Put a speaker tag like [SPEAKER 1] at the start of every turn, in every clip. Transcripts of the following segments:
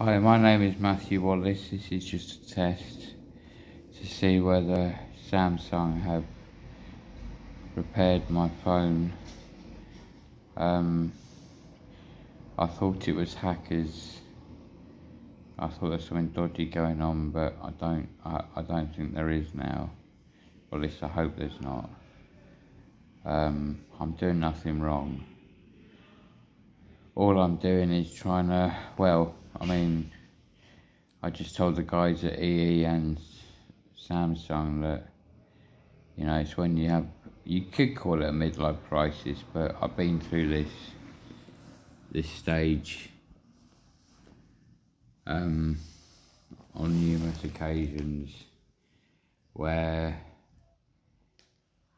[SPEAKER 1] Hi, my name is Matthew Wallace. This is just a test to see whether Samsung have repaired my phone. Um, I thought it was hackers. I thought there's something dodgy going on, but I don't. I, I don't think there is now. Or at least I hope there's not. Um, I'm doing nothing wrong. All I'm doing is trying to. Well, I mean, I just told the guys at EE and Samsung that, you know, it's when you have, you could call it a midlife crisis, but I've been through this, this stage um, on numerous occasions where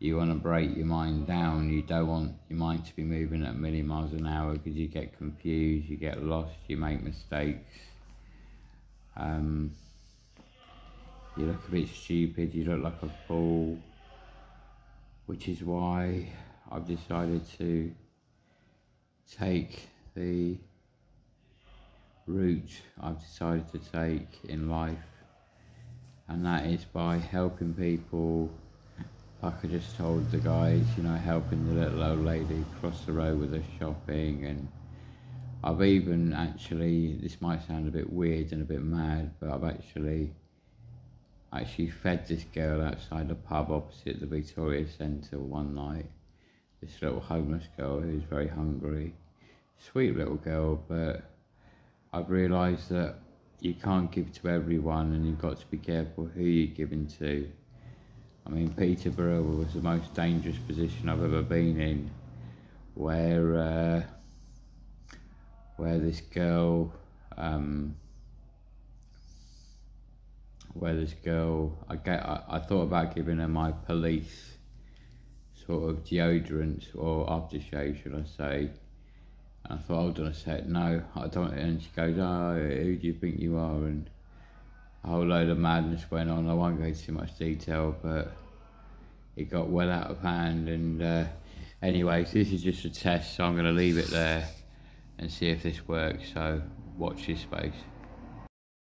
[SPEAKER 1] you want to break your mind down. You don't want your mind to be moving at a million miles an hour because you get confused, you get lost, you make mistakes. Um, you look a bit stupid, you look like a fool, which is why I've decided to take the route I've decided to take in life, and that is by helping people I just told the guys, you know, helping the little old lady cross the road with her shopping and I've even actually, this might sound a bit weird and a bit mad, but I've actually actually fed this girl outside the pub opposite the Victoria Centre one night. This little homeless girl who's very hungry. Sweet little girl, but I've realised that you can't give to everyone and you've got to be careful who you're giving to I mean, Peterborough was the most dangerous position I've ever been in, where uh, where this girl, um, where this girl, I get, I, I thought about giving her my police sort of deodorant or aftershave, should I say. And I thought, hold on a sec, no, I don't. And she goes, oh, who do you think you are? And whole load of madness went on. I won't go into too much detail, but it got well out of hand. And uh, anyways, this is just a test, so I'm going to leave it there and see if this works. So watch this space.